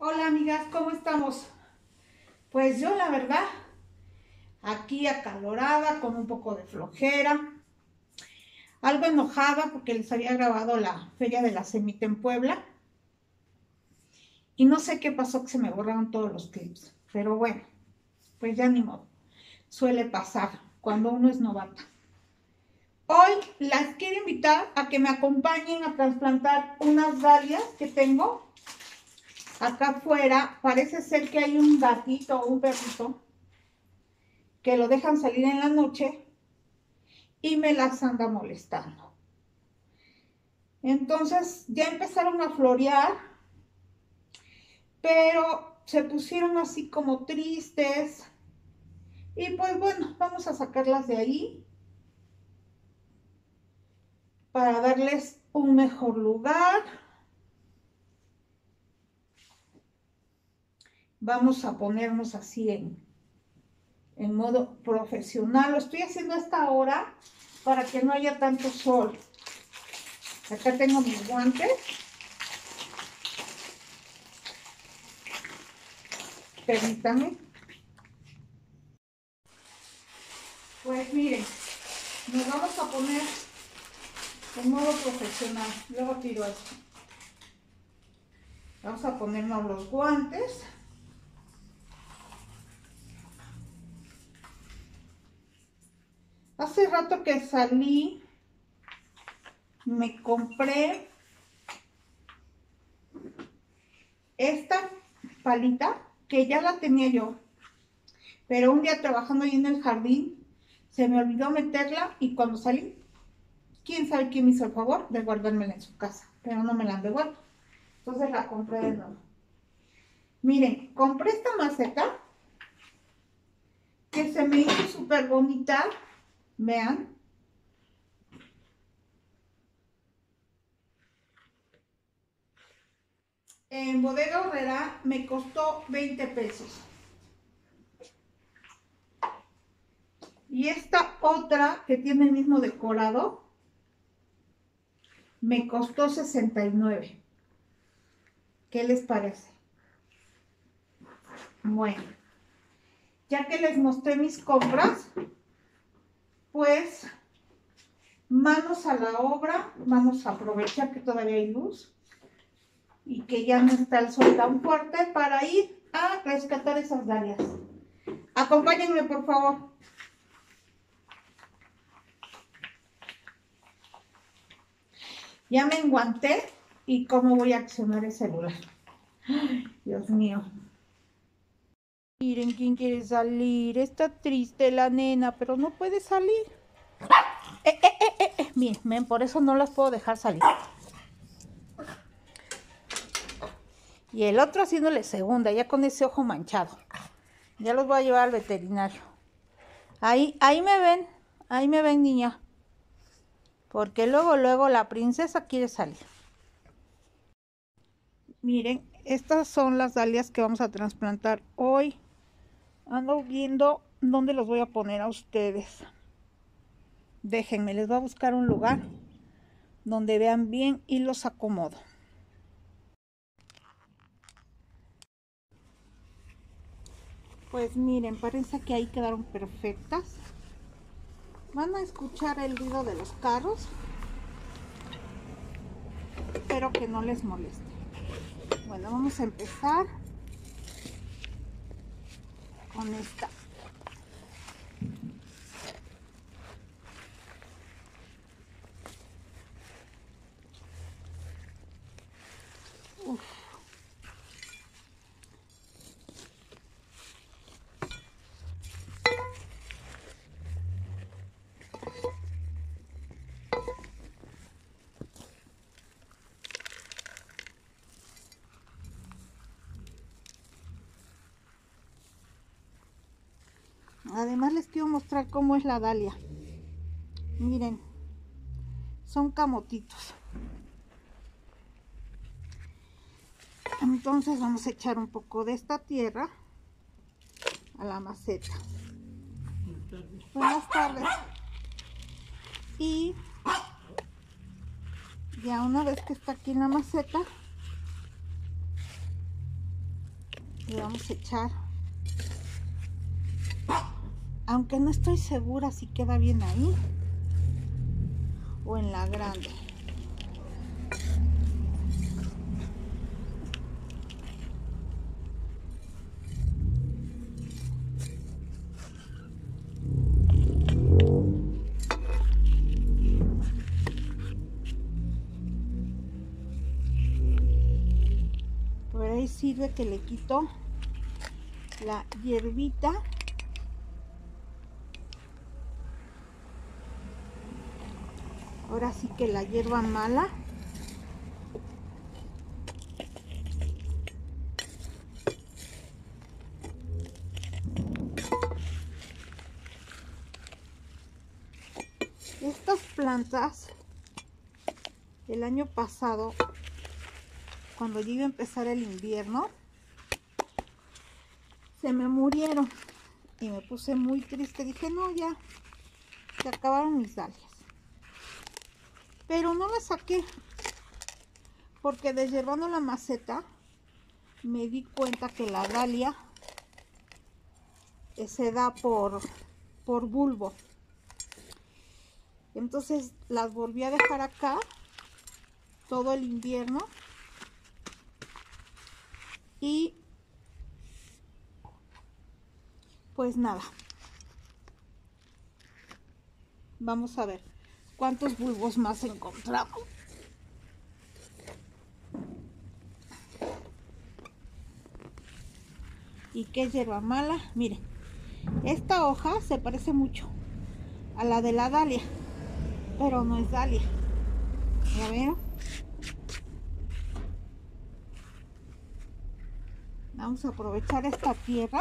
Hola amigas, ¿cómo estamos? Pues yo la verdad, aquí acalorada, con un poco de flojera, algo enojada porque les había grabado la Feria de la Semita en Puebla. Y no sé qué pasó que se me borraron todos los clips. Pero bueno, pues ya ni modo. Suele pasar cuando uno es novata. Hoy las quiero invitar a que me acompañen a trasplantar unas dalias que tengo acá afuera. Parece ser que hay un gatito o un perrito que lo dejan salir en la noche y me las anda molestando. Entonces ya empezaron a florear, pero se pusieron así como tristes. Y pues bueno, vamos a sacarlas de ahí para darles un mejor lugar. Vamos a ponernos así en, en modo profesional. Lo estoy haciendo a esta hora para que no haya tanto sol. Acá tengo mis guantes. Permítanme. Pues miren, nos vamos a poner en modo profesional. Luego tiro esto. Vamos a ponernos los guantes. Hace rato que salí, me compré esta palita que ya la tenía yo, pero un día trabajando ahí en el jardín se me olvidó meterla y cuando salí, quién sabe quién me hizo el favor de guardármela en su casa, pero no me la han devuelto. Entonces la compré de nuevo. Miren, compré esta maceta que se me hizo súper bonita Vean. En Bodega Horrera me costó 20 pesos. Y esta otra que tiene el mismo decorado me costó 69. ¿Qué les parece? Bueno, ya que les mostré mis compras, pues manos a la obra, vamos a aprovechar que todavía hay luz y que ya no está el sol tan fuerte para ir a rescatar esas dalias. Acompáñenme, por favor. Ya me enguanté y cómo voy a accionar el celular. Dios mío. Miren quién quiere salir. Está triste la nena, pero no puede salir. Eh, eh, eh, eh. Miren, por eso no las puedo dejar salir. Y el otro haciéndole segunda, ya con ese ojo manchado. Ya los voy a llevar al veterinario. Ahí, ahí me ven, ahí me ven, niña. Porque luego, luego la princesa quiere salir. Miren, estas son las dalias que vamos a trasplantar hoy. Ando viendo dónde los voy a poner a ustedes. Déjenme, les voy a buscar un lugar donde vean bien y los acomodo. Pues miren, parece que ahí quedaron perfectas. Van a escuchar el ruido de los carros. Espero que no les moleste. Bueno, vamos a empezar con Además les quiero mostrar cómo es la dalia. Miren, son camotitos. Entonces vamos a echar un poco de esta tierra a la maceta. Buenas tardes. Y ya una vez que está aquí en la maceta, le vamos a echar aunque no estoy segura si queda bien ahí o en la grande. Por ahí sirve que le quito la hierbita ahora sí que la hierba mala. Estas plantas el año pasado cuando yo iba a empezar el invierno se me murieron y me puse muy triste. Dije no ya se acabaron mis dalias pero no la saqué porque deshiervando la maceta me di cuenta que la dalia se da por, por bulbo. Entonces las volví a dejar acá todo el invierno y pues nada. Vamos a ver cuántos bulbos más encontramos. ¿Y qué hierba mala? Miren, esta hoja se parece mucho a la de la dalia, pero no es dalia. ¿Ya? Vamos a aprovechar esta tierra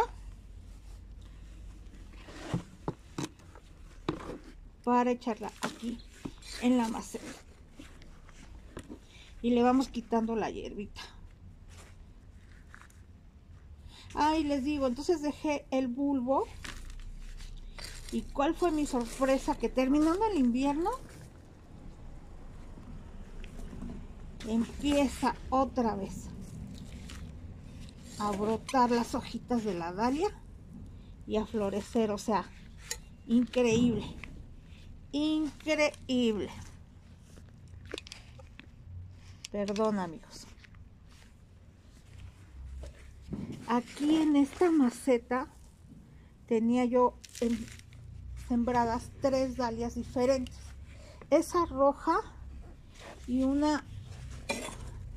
para echarla aquí en la maceta y le vamos quitando la hierbita. Ay les digo entonces dejé el bulbo. Y cuál fue mi sorpresa que terminando el invierno empieza otra vez a brotar las hojitas de la dalia y a florecer o sea increíble increíble. Perdón amigos. Aquí en esta maceta tenía yo sembradas tres dalias diferentes. Esa roja y una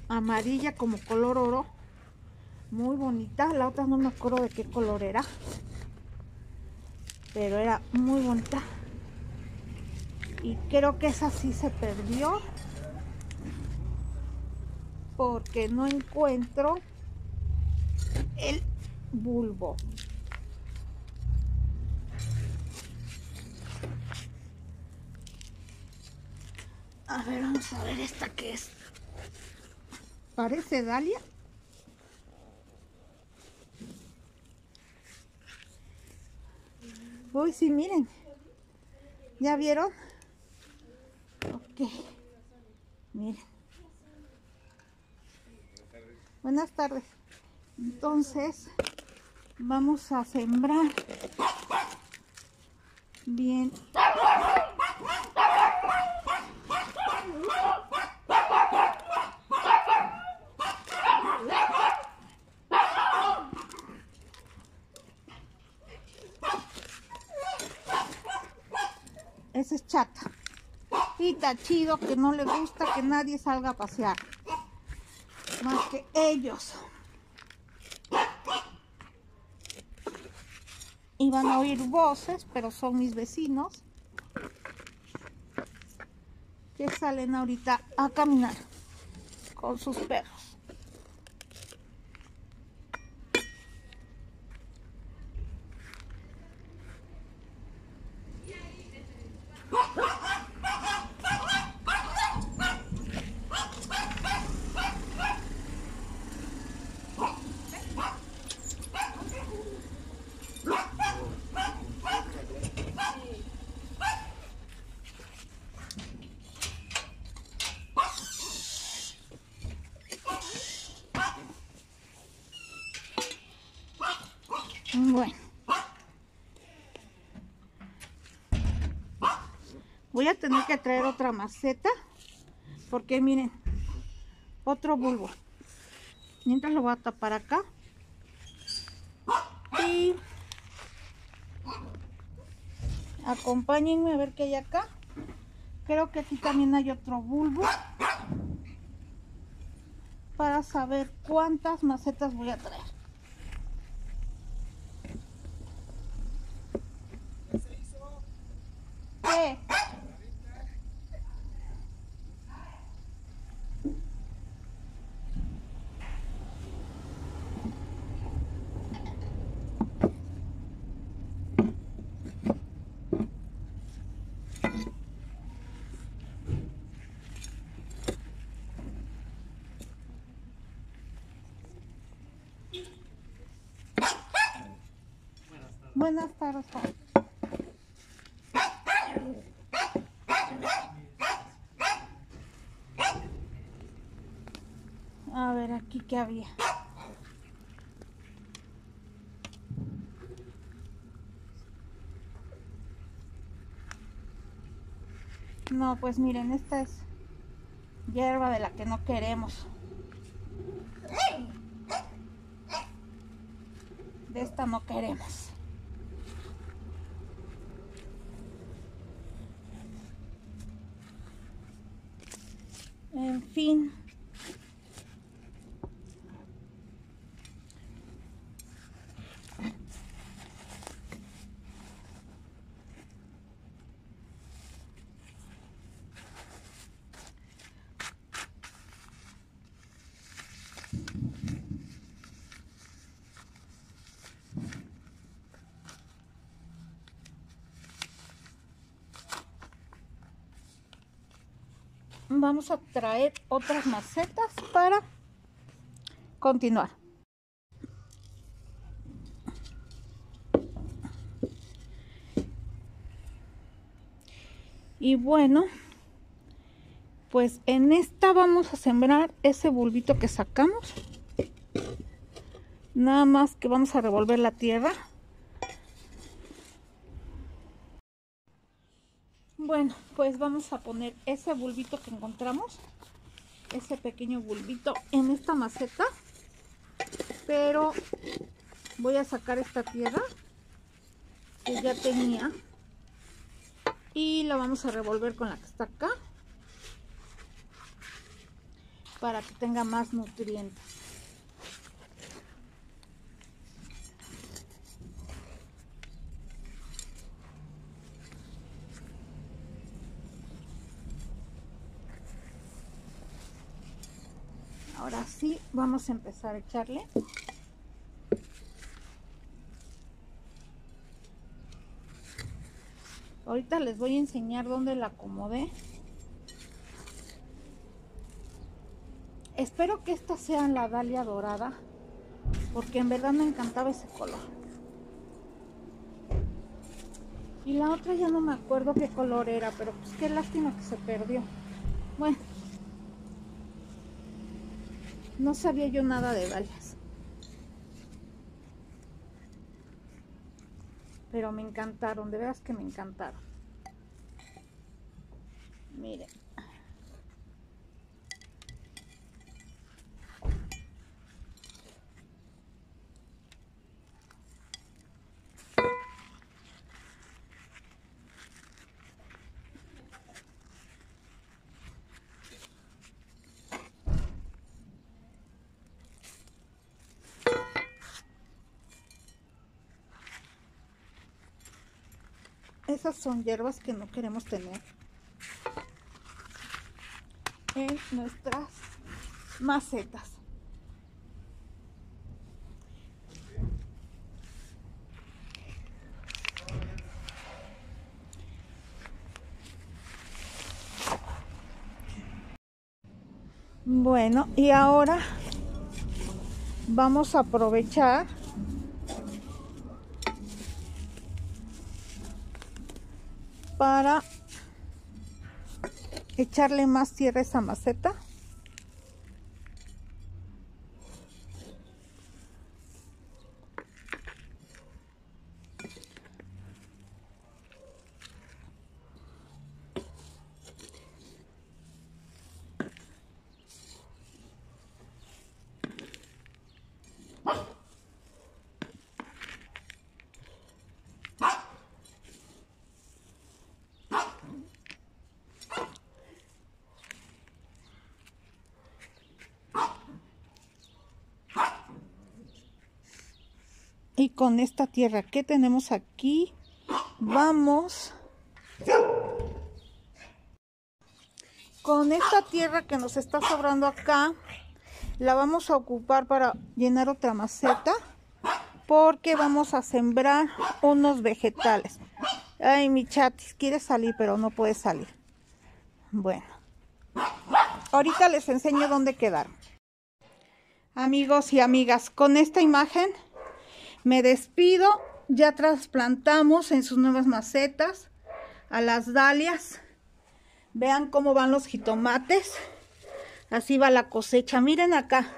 amarilla como color oro. Muy bonita. La otra no me acuerdo de qué color era. Pero era muy bonita y creo que esa sí se perdió porque no encuentro el bulbo. A ver vamos a ver esta que es. Parece dalia uy sí miren. Ya vieron Miren. Buenas tardes. Entonces, vamos a sembrar bien Ese es chata chido que no le gusta que nadie salga a pasear. Más que ellos. Iban a oír voces, pero son mis vecinos que salen ahorita a caminar con sus perros. Bueno. Voy a tener que traer otra maceta. Porque miren, otro bulbo. Mientras lo voy a tapar acá. Y acompáñenme a ver qué hay acá. Creo que aquí también hay otro bulbo. Para saber cuántas macetas voy a traer. ¿Qué? Buenas tardes. A ver, aquí qué había. No, pues miren, esta es hierba de la que no queremos. De esta no queremos. En vamos a traer otras macetas para continuar. Y bueno, pues en esta vamos a sembrar ese bulbito que sacamos. Nada más que vamos a revolver la tierra. Bueno, pues vamos a poner ese bulbito que encontramos, ese pequeño bulbito en esta maceta, pero voy a sacar esta tierra que ya tenía y la vamos a revolver con la que está acá para que tenga más nutrientes. Ahora sí, vamos a empezar a echarle. Ahorita les voy a enseñar dónde la acomodé. Espero que esta sea la dalia dorada, porque en verdad me encantaba ese color. Y la otra ya no me acuerdo qué color era, pero pues qué lástima que se perdió. Bueno. No sabía yo nada de dalias. Pero me encantaron, de veras que me encantaron. Miren. Esas son hierbas que no queremos tener en nuestras macetas. Bueno, y ahora vamos a aprovechar para echarle más tierra a esa maceta. Y con esta tierra que tenemos aquí, vamos con esta tierra que nos está sobrando acá, la vamos a ocupar para llenar otra maceta porque vamos a sembrar unos vegetales. Ay, mi chatis, quiere salir, pero no puede salir. Bueno, ahorita les enseño dónde quedar. Amigos y amigas, con esta imagen me despido. Ya trasplantamos en sus nuevas macetas a las dalias. Vean cómo van los jitomates. Así va la cosecha. Miren acá.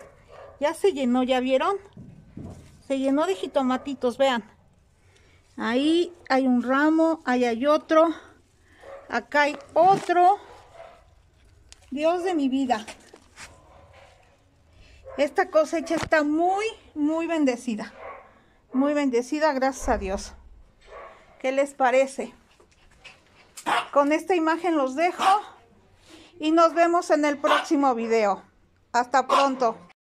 Ya se llenó, ¿ya vieron? Se llenó de jitomatitos, vean. Ahí hay un ramo, ahí hay otro. Acá hay otro. Dios de mi vida. Esta cosecha está muy, muy bendecida. Muy bendecida, gracias a Dios. ¿Qué les parece? Con esta imagen los dejo y nos vemos en el próximo video. Hasta pronto.